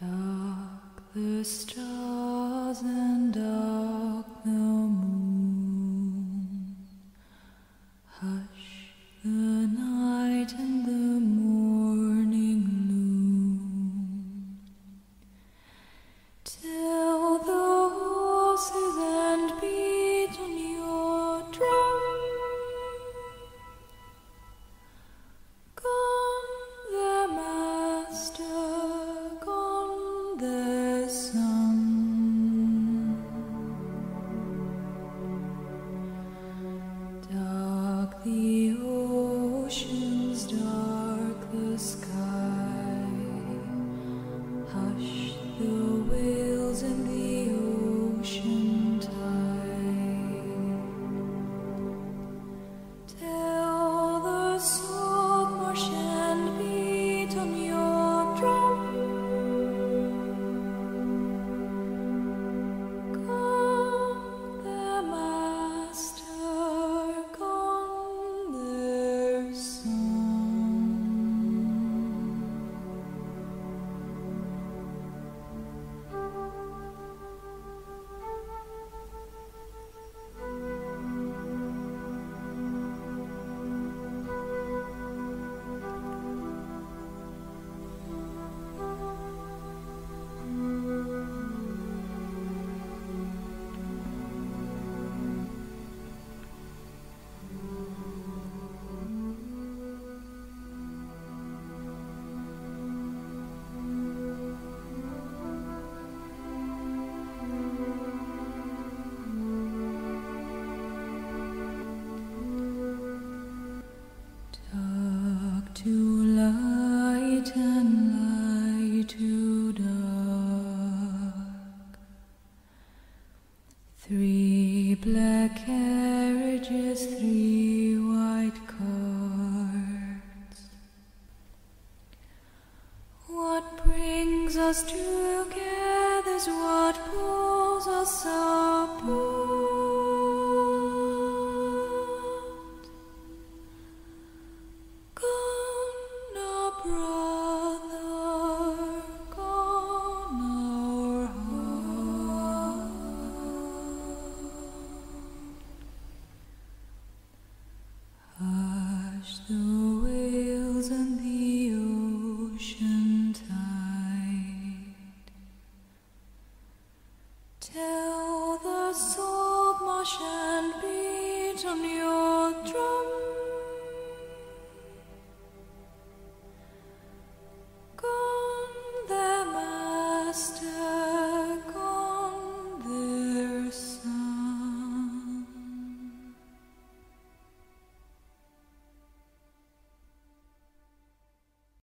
Dark the stars and dark. Three black carriages, three white cars. What brings us together is what pulls us apart.